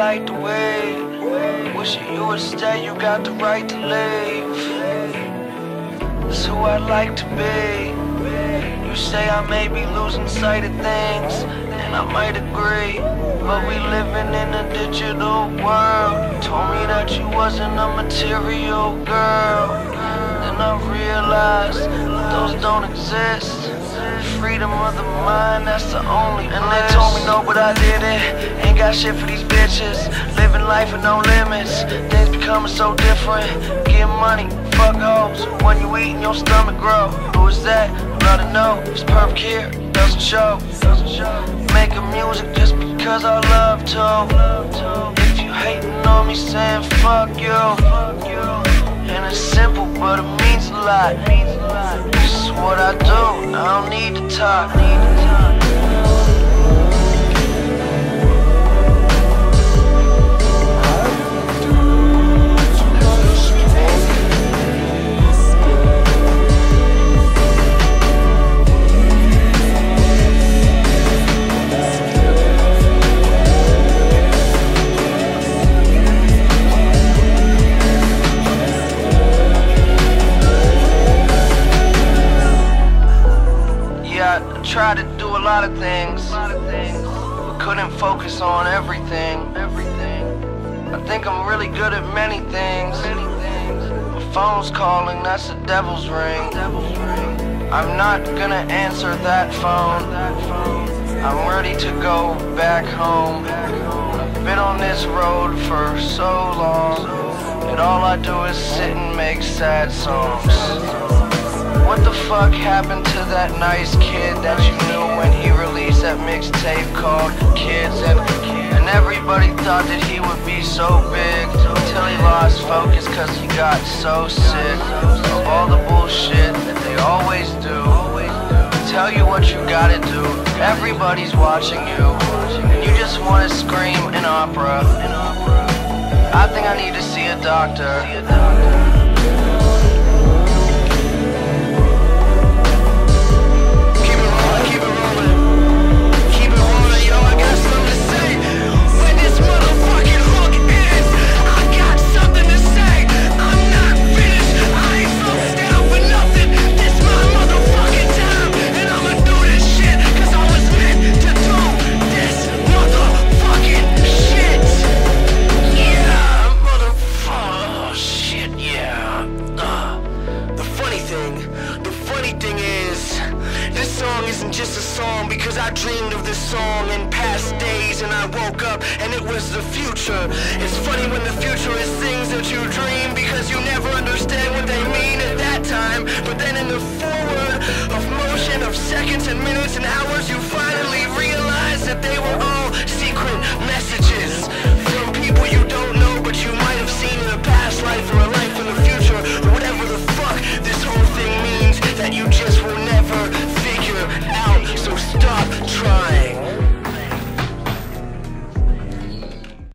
like the wave. Wishing you would stay, you got the right to leave. That's who I'd like to be. You say I may be losing sight of things, and I might agree. But we living in a digital world. Told me that you wasn't a material girl. Then I realized those don't exist. Freedom of the mind, that's the only. And they told me no, but I did it. Ain't got shit for these bitches. Living life with no limits. Things becoming so different. Getting money, fuck hoes. When you eat, your stomach grow. Who is that? Gotta know. It's perfect here. Doesn't show. Making music just because I love to. If you hating on me, saying fuck you. And it's simple, but it means a lot. This is what I do. I don't need to talk. Yeah, I tried to do a lot of things, but couldn't focus on everything. Everything. I think I'm really good at many things. My phone's calling, that's the devil's ring. I'm not gonna answer that phone. I'm ready to go back home. I've been on this road for so long, and all I do is sit and make sad songs. What fuck happened to that nice kid that you knew when he released that mixtape called Kids and and everybody thought that he would be so big until he lost focus cause he got so sick of all the bullshit that they always do. Tell you what you gotta do. Everybody's watching you. And you just wanna scream in opera. I think I need to see a doctor. Song isn't just a song because I dreamed of this song in past days and I woke up and it was the future. It's funny when the future is things that you dream